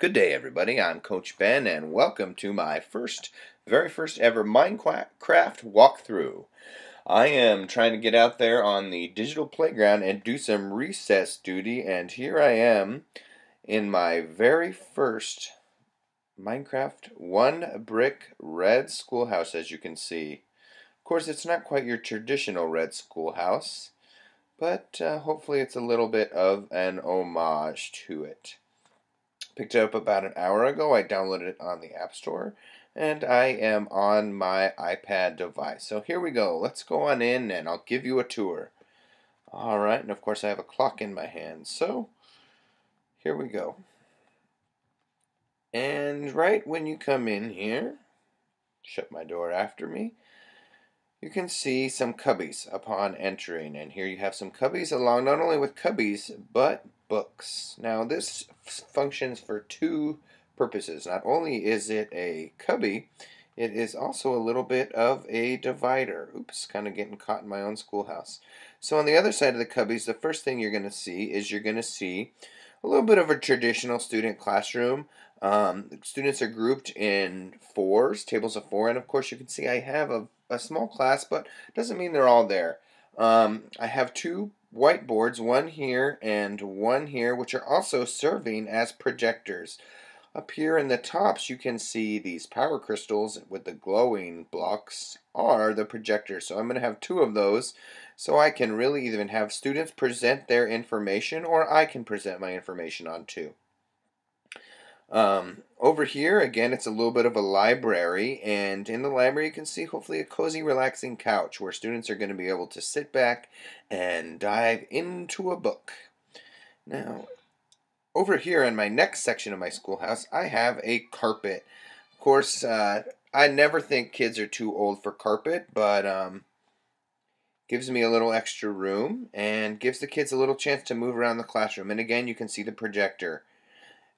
Good day, everybody. I'm Coach Ben, and welcome to my first, very first ever Minecraft walkthrough. I am trying to get out there on the digital playground and do some recess duty, and here I am in my very first Minecraft one brick red schoolhouse, as you can see. Of course, it's not quite your traditional red schoolhouse, but uh, hopefully it's a little bit of an homage to it. Picked it up about an hour ago. I downloaded it on the App Store, and I am on my iPad device. So here we go. Let's go on in, and I'll give you a tour. All right, and of course I have a clock in my hand. So here we go. And right when you come in here, shut my door after me, you can see some cubbies upon entering. And here you have some cubbies along not only with cubbies, but books. Now this functions for two purposes. Not only is it a cubby, it is also a little bit of a divider. Oops, kind of getting caught in my own schoolhouse. So on the other side of the cubbies, the first thing you're going to see is you're going to see a little bit of a traditional student classroom. Um, students are grouped in fours, tables of four, and of course you can see I have a, a small class, but doesn't mean they're all there. Um, I have two whiteboards, one here and one here, which are also serving as projectors. Up here in the tops, you can see these power crystals with the glowing blocks are the projectors. So I'm going to have two of those so I can really even have students present their information or I can present my information on too. Um, over here, again, it's a little bit of a library, and in the library you can see hopefully a cozy, relaxing couch where students are going to be able to sit back and dive into a book. Now, over here in my next section of my schoolhouse, I have a carpet. Of course, uh, I never think kids are too old for carpet, but um, gives me a little extra room and gives the kids a little chance to move around the classroom. And again, you can see the projector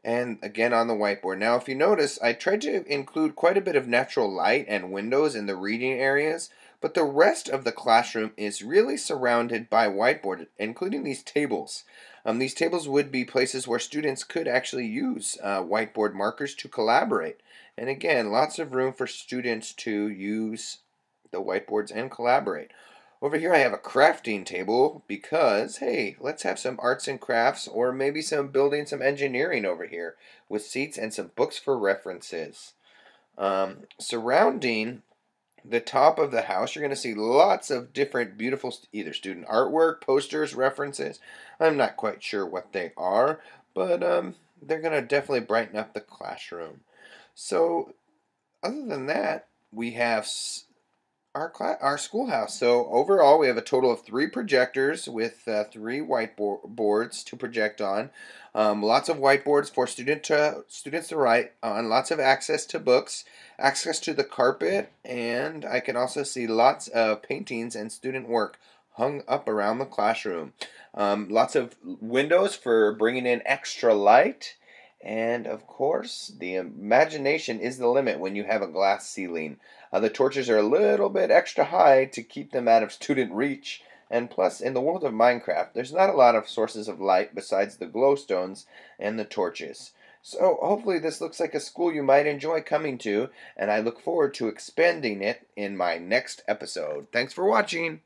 and again on the whiteboard. Now if you notice, I tried to include quite a bit of natural light and windows in the reading areas, but the rest of the classroom is really surrounded by whiteboard, including these tables. Um, these tables would be places where students could actually use uh, whiteboard markers to collaborate. And again, lots of room for students to use the whiteboards and collaborate. Over here I have a crafting table because, hey, let's have some arts and crafts or maybe some building, some engineering over here with seats and some books for references. Um, surrounding the top of the house, you're going to see lots of different beautiful either student artwork, posters, references. I'm not quite sure what they are, but um, they're going to definitely brighten up the classroom. So other than that, we have our class, our schoolhouse. So overall, we have a total of three projectors with uh, three whiteboards to project on. Um, lots of whiteboards for student to, students to write on. Lots of access to books, access to the carpet, and I can also see lots of paintings and student work hung up around the classroom. Um, lots of windows for bringing in extra light. And of course, the imagination is the limit when you have a glass ceiling. Uh, the torches are a little bit extra high to keep them out of student reach. And plus, in the world of Minecraft, there's not a lot of sources of light besides the glowstones and the torches. So hopefully this looks like a school you might enjoy coming to, and I look forward to expanding it in my next episode. Thanks for watching!